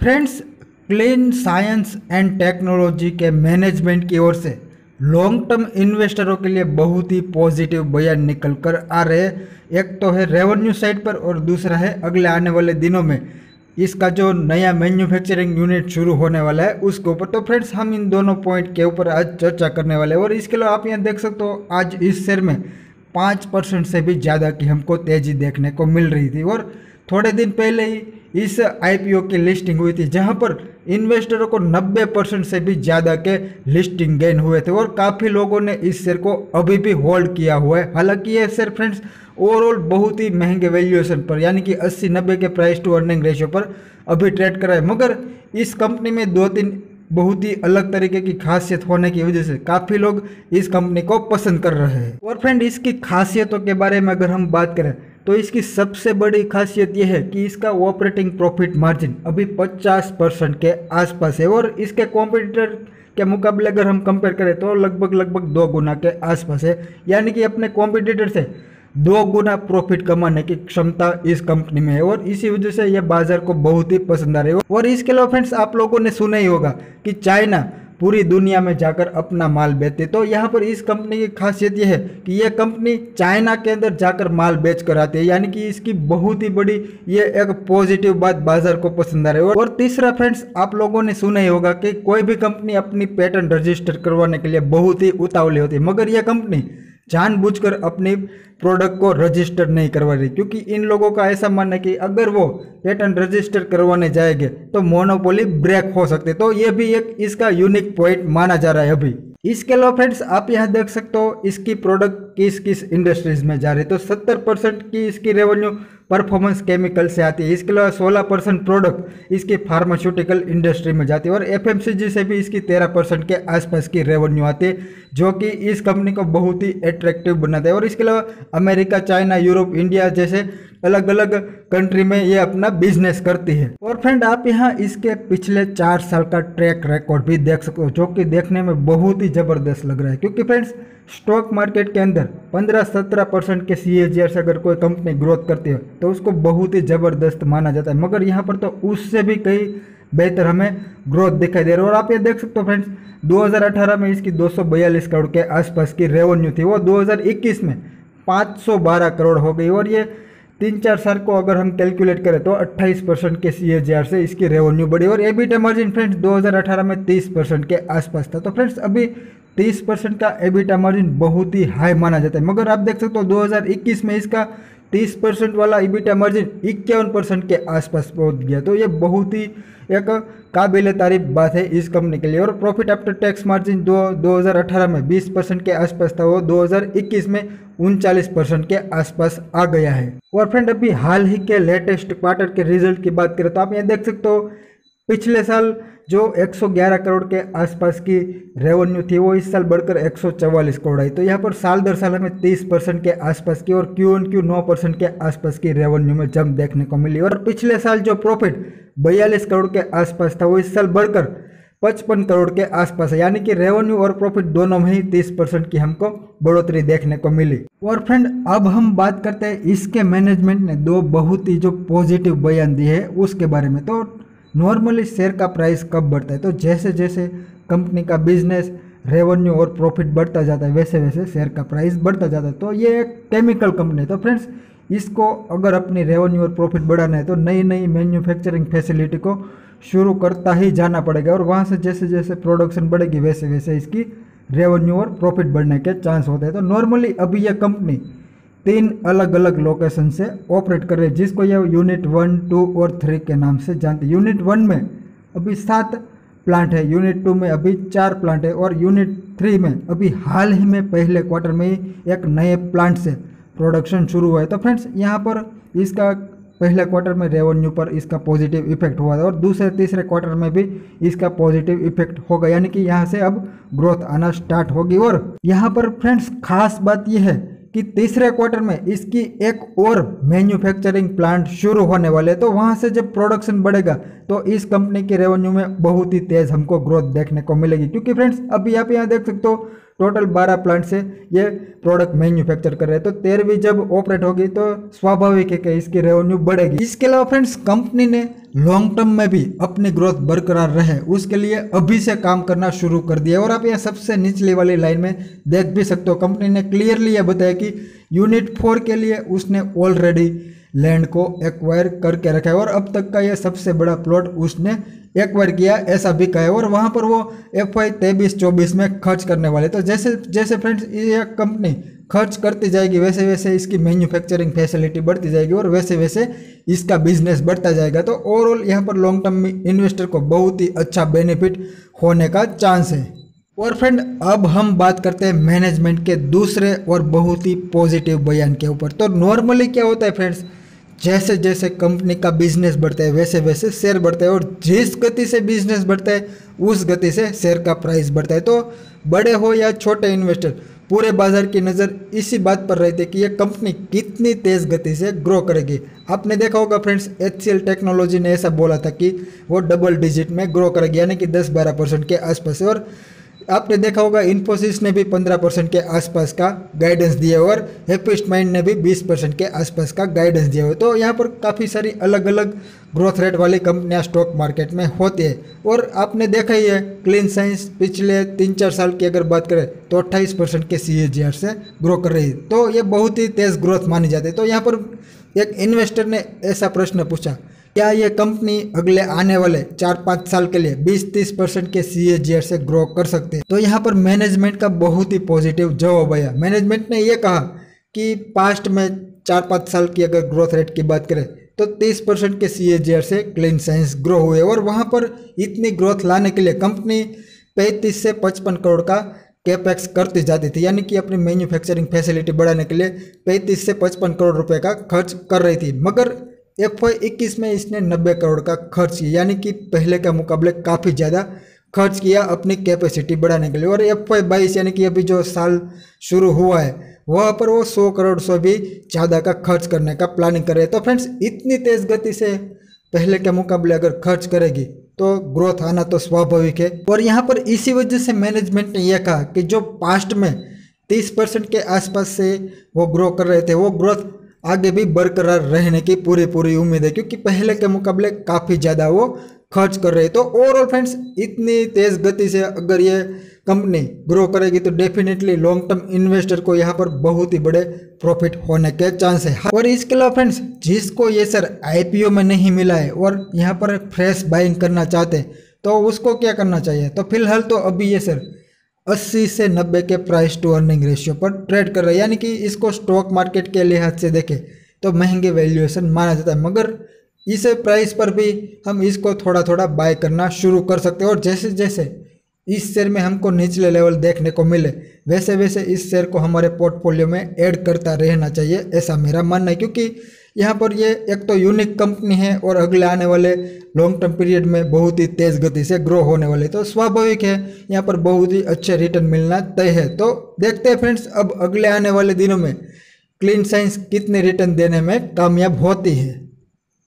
Friends, clean science and technology के management की ओर से लॉन्ग टर्म इन्वेस्टरों के लिए बहुत ही पॉजिटिव बयान निकल कर आ रहे एक तो है रेवेन्यू साइड पर और दूसरा है अगले आने वाले दिनों में। इसका जो नया मैन्युफैक्चरिंग यूनिट शुरू होने वाला है, उसके ऊपर। तो फ्रेंड्स, हम इन दोनों पॉइंट के ऊपर आज चर्चा करने वाले हैं और इसके लिए आप यहाँ देख सकते हो, आज इस शेयर में पाँच परसेंट से भी ज़्यादा की हमको तेज़ी देखने को मिल रही थी और थोड़े दिन पहले ही इस आईपीओ की लिस्टिंग हुई थी, जहाँ पर इन्वेस्टरों को 90 परसेंट से भी ज़्यादा के लिस्टिंग गेन हुए थे और काफ़ी लोगों ने इस शेयर को अभी भी होल्ड किया हुआ है। हालाँकि ये शेयर फ्रेंड्स ओवरऑल बहुत ही महँगे वैल्यूएशन पर, यानी कि 80 नब्बे के प्राइस टू अर्निंग रेशियो पर अभी ट्रेड कर रहा है। मगर इस कंपनी में दो तीन बहुत ही अलग तरीके की खासियत होने की वजह से काफ़ी लोग इस कंपनी को पसंद कर रहे हैं। और फ्रेंड इसकी खासियतों के बारे में अगर हम बात करें तो इसकी सबसे बड़ी खासियत यह है कि इसका ऑपरेटिंग प्रॉफिट मार्जिन अभी 50 परसेंट के आसपास है और इसके कॉम्पिटिटर के मुकाबले अगर हम कंपेयर करें तो लगभग लगभग दो गुना के आसपास है। यानी कि अपने कॉम्पिटिटर से दो गुना प्रॉफिट कमाने की क्षमता इस कंपनी में है और इसी वजह से यह बाज़ार को बहुत ही पसंद आ रही है। और इसके अलावा फ्रेंड्स आप लोगों ने सुना ही होगा कि चाइना पूरी दुनिया में जाकर अपना माल बेचते। तो यहाँ पर इस कंपनी की खासियत यह है कि यह कंपनी चाइना के अंदर जाकर माल बेच कर आती है। यानी कि इसकी बहुत ही बड़ी ये एक पॉजिटिव बात बाज़ार को पसंद आ रही है। और तीसरा फ्रेंड्स आप लोगों ने सुना ही होगा कि कोई भी कंपनी अपनी पेटेंट रजिस्टर करवाने के लिए बहुत ही उतावली होती है। मगर यह कंपनी जानबूझकर अपने प्रोडक्ट को रजिस्टर नहीं करवा रही। क्योंकि इन लोगों का ऐसा मानना है कि अगर वो पेटेंट रजिस्टर करवाने जाएँगे तो मोनोपोली ब्रेक हो सकते तो ये भी एक इसका यूनिक पॉइंट माना जा रहा है अभी। इसके अलावा फ्रेंड्स आप यहाँ देख सकते हो, इसकी प्रोडक्ट किस किस इंडस्ट्रीज़ में जा रही है। तो 70 परसेंट की इसकी रेवेन्यू परफॉर्मेंस केमिकल से आती है। इसके अलावा 16 परसेंट प्रोडक्ट इसकी फार्मास्यूटिकल इंडस्ट्री में जाती है और एफएमसीजी से भी इसकी 13 परसेंट के आसपास की रेवेन्यू आती है, जो कि इस कंपनी को बहुत ही एट्रैक्टिव बनाता है। और इसके अलावा अमेरिका, चाइना, यूरोप, इंडिया जैसे अलग अलग कंट्री में ये अपना बिज़नेस करती है। और फ्रेंड आप यहाँ इसके पिछले चार साल का ट्रैक रिकॉर्ड भी देख सकते हो जो कि देखने में बहुत ही ज़बरदस्त लग रहा है। क्योंकि फ्रेंड्स स्टॉक मार्केट के अंदर 15-17 परसेंट के CAGR से अगर कोई कंपनी ग्रोथ करती है तो उसको बहुत ही ज़बरदस्त माना जाता है। मगर यहाँ पर तो उससे भी कई बेहतर हमें ग्रोथ दिखाई दे रहा है। और आप ये देख सकते हो फ्रेंड्स 2018 में इसकी 242 करोड़ के आसपास की रेवेन्यू थी। वो 2021 में 512 करोड़ हो गई। और ये तीन चार साल को अगर हम कैलकुलेट करें तो 28 परसेंट के सी से इसकी रेवेन्यू बढ़ी और एबिटा मार्जिन फ्रेंड्स 2018 में 30 परसेंट के आसपास था। तो फ्रेंड्स अभी 30 परसेंट का एबिटा मार्जिन बहुत ही हाई माना जाता है। मगर आप देख सकते हो 2021 में इसका 30 परसेंट वाला इबिटा मार्जिन इक्यावन परसेंट के आसपास पहुँच गया। तो ये बहुत ही एक काबिल तारीफ़ बात है इस कंपनी के लिए। और प्रॉफिट आफ्टर टैक्स मार्जिन दो 2018 में 20 परसेंट के आसपास था वो 2021 में उनचालीस परसेंट के आसपास आ गया है। और फ्रेंड अभी हाल ही के लेटेस्ट क्वार्टर के रिज़ल्ट की बात करें तो आप यहाँ देख सकते हो पिछले साल जो 111 करोड़ के आसपास की रेवेन्यू थी, वो इस साल बढ़कर 144 करोड़ आई। तो यहाँ पर साल दर साल हमें 30 परसेंट के आसपास की और क्यू एन क्यू नौ परसेंट के आसपास की रेवेन्यू में जंप देखने को मिली। और पिछले साल जो प्रॉफिट बयालीस करोड़ के आसपास था, वो इस साल बढ़कर पचपन करोड़ के आसपास है। यानी कि रेवेन्यू और प्रॉफिट दोनों में ही तीस परसेंट की हमको बढ़ोतरी देखने को मिली। और फ्रेंड अब हम बात करते हैं इसके मैनेजमेंट ने दो बहुत ही जो पॉजिटिव बयान दिए है, उसके बारे में। तो नॉर्मली शेयर का प्राइस कब बढ़ता है? तो जैसे जैसे कंपनी का बिज़नेस रेवेन्यू और प्रॉफिट बढ़ता जाता है, वैसे वैसे शेयर का प्राइस बढ़ता जाता है। तो ये एक केमिकल कंपनी है। तो फ्रेंड्स इसको अगर अपनी रेवेन्यू और प्रॉफिट बढ़ाना है तो नई नई मैन्युफैक्चरिंग फैसिलिटी को शुरू करता ही जाना पड़ेगा और वहाँ से जैसे जैसे प्रोडक्शन बढ़ेगी, वैसे वैसे इसकी रेवेन्यू और प्रॉफिट बढ़ने के चांस होते हैं। तो नॉर्मली अभी यह कंपनी तीन अलग अलग लोकेशन से ऑपरेट कर रहे हैं जिसको ये यूनिट वन टू और थ्री के नाम से जानते यूनिट वन में अभी सात प्लांट है यूनिट टू में अभी चार प्लांट है और यूनिट थ्री में अभी हाल ही में पहले क्वार्टर में ही एक नए प्लांट से प्रोडक्शन शुरू हुआ है। तो फ्रेंड्स यहाँ पर इसका पहले क्वार्टर में रेवेन्यू पर इसका पॉजिटिव इफ़ेक्ट हुआ था और दूसरे, तीसरे क्वार्टर में भी इसका पॉजिटिव इफ़ेक्ट होगा। यानी कि यहाँ से अब ग्रोथ आना स्टार्ट होगी। और यहाँ पर फ्रेंड्स खास बात यह है कि तीसरे क्वार्टर में इसकी एक और मैन्युफैक्चरिंग प्लांट शुरू होने वाले तो वहाँ से जब प्रोडक्शन बढ़ेगा तो इस कंपनी के रेवेन्यू में बहुत ही तेज हमको ग्रोथ देखने को मिलेगी। क्योंकि फ्रेंड्स अभी आप यहाँ देख सकते हो टोटल 12 प्लांट से ये प्रोडक्ट मैन्युफैक्चर कर रहे हैं। तो तेरहवीं जब ऑपरेट होगी तो स्वाभाविक है कि इसकी रेवेन्यू बढ़ेगी। इसके अलावा फ्रेंड्स कंपनी ने लॉन्ग टर्म में भी अपनी ग्रोथ बरकरार रहे। उसके लिए अभी से काम करना शुरू कर दिया और आप यहाँ सबसे निचली वाली लाइन में देख भी सकते हो। कंपनी ने क्लियरली यह बताया कि यूनिट फोर के लिए उसने ऑलरेडी लैंड को एक्वायर करके रखा है। और अब तक का यह सबसे बड़ा प्लॉट उसने एक्वायर किया, ऐसा भी कहा है। और वहाँ पर वो एफ़ आई तेईस, चौबीस में खर्च करने वाले तो जैसे जैसे फ्रेंड्स ये कंपनी खर्च करती जाएगी, वैसे वैसे इसकी मैन्युफैक्चरिंग फैसिलिटी बढ़ती जाएगी और वैसे वैसे इसका बिज़नेस बढ़ता जाएगा। तो ओवरऑल यहाँ पर लॉन्ग टर्म इन्वेस्टर को बहुत ही अच्छा बेनिफिट होने का चांस है। और फ्रेंड अब हम बात करते हैं मैनेजमेंट के दूसरे और बहुत ही पॉजिटिव बयान के ऊपर। तो नॉर्मली क्या होता है फ्रेंड्स जैसे जैसे कंपनी का बिज़नेस बढ़ता है, वैसे वैसे शेयर बढ़ता है और जिस गति से बिज़नेस बढ़ता है, उस गति से शेयर का प्राइस बढ़ता है। तो बड़े हो या छोटे इन्वेस्टर पूरे बाज़ार की नज़र इसी बात पर रहती है कि ये कंपनी कितनी तेज़ गति से ग्रो करेगी। आपने देखा होगा फ्रेंड्स एचसीएल टेक्नोलॉजी ने ऐसा बोला था कि वो डबल डिजिट में ग्रो करेगी, यानी कि 10-12 परसेंट के आसपास और आपने देखा होगा इन्फोसिस ने भी 15 परसेंट के आसपास का गाइडेंस दिया और हैप्पीस्ट माइंड ने भी 20 परसेंट के आसपास का गाइडेंस दिया हुआ। तो यहाँ पर काफ़ी सारी अलग अलग ग्रोथ रेट वाली कंपनियाँ स्टॉक मार्केट में होती है। और आपने देखा ही है क्लीन साइंस पिछले तीन चार साल की अगर बात करें तो अट्ठाईस परसेंट के सी से ग्रो कर रही है। तो ये बहुत ही तेज़ ग्रोथ मानी जाती है। तो यहाँ पर एक इन्वेस्टर ने ऐसा प्रश्न पूछा क्या ये कंपनी अगले आने वाले चार पाँच साल के लिए 20-30 परसेंट के सी से ग्रो कर सकते हैं? तो यहाँ पर मैनेजमेंट का बहुत ही पॉजिटिव जवाब आया। मैनेजमेंट ने ये कहा कि पास्ट में चार पाँच साल की अगर ग्रोथ रेट की बात करें तो 30 परसेंट के सी से क्लीन साइंस ग्रो हुए। और वहाँ पर इतनी ग्रोथ लाने के लिए कंपनी पैंतीस से पचपन करोड़ का कैपेक्स करती जाती थी। यानी कि अपनी मैन्युफैक्चरिंग फैसिलिटी बढ़ाने के लिए पैंतीस से पचपन करोड़ रुपए का खर्च कर रही थी। मगर एफ़ वाई इक्कीस में इसने नब्बे करोड़ का खर्च किया, यानी कि पहले के मुकाबले काफ़ी ज़्यादा खर्च किया, अपनी कैपेसिटी बढ़ाने के लिए। और एफ़ वाई बाईस, यानी कि अभी जो साल शुरू हुआ है, वहाँ पर वो सौ करोड़ से भी ज़्यादा का खर्च करने का प्लानिंग कर रहे हैं। तो फ्रेंड्स इतनी तेज़ गति से पहले के मुकाबले अगर खर्च करेगी तो ग्रोथ आना तो स्वाभाविक है। और यहाँ पर इसी वजह से मैनेजमेंट ने यह कहा कि जो पास्ट में तीस परसेंट के आसपास से वो ग्रो कर रहे थे, वो ग्रोथ आगे भी बरकरार रहने की पूरी पूरी उम्मीद है, क्योंकि पहले के मुकाबले काफ़ी ज़्यादा वो खर्च कर रहे हैं। तो ओवरऑल फ्रेंड्स इतनी तेज़ गति से अगर ये कंपनी ग्रो करेगी तो डेफिनेटली लॉन्ग टर्म इन्वेस्टर को यहाँ पर बहुत ही बड़े प्रॉफिट होने के चांस है। और इसके अलावा फ्रेंड्स जिसको ये सर आईपीओ में नहीं मिला है और यहाँ पर फ्रेश बाइंग करना चाहते तो उसको क्या करना चाहिए? तो फ़िलहाल तो अभी ये सर 80 से 90 के प्राइस टू अर्निंग रेशियो पर ट्रेड कर रहे हैं। यानी कि इसको स्टॉक मार्केट के लिहाज से देखें तो महँगे वैल्यूएशन माना जाता है। मगर इस प्राइस पर भी हम इसको थोड़ा थोड़ा बाय करना शुरू कर सकते हैं। और जैसे जैसे इस शेयर में हमको निचले लेवल देखने को मिले वैसे वैसे इस शेयर को हमारे पोर्टफोलियो में ऐड करता रहना चाहिए, ऐसा मेरा मानना है। क्योंकि यहाँ पर ये एक तो यूनिक कंपनी है और अगले आने वाले लॉन्ग टर्म पीरियड में बहुत ही तेज़ गति से ग्रो होने वाले। तो स्वाभाविक है, यहाँ पर बहुत ही अच्छे रिटर्न मिलना तय है। तो देखते हैं फ्रेंड्स अब अगले आने वाले दिनों में क्लीन साइंस कितने रिटर्न देने में कामयाब होती है।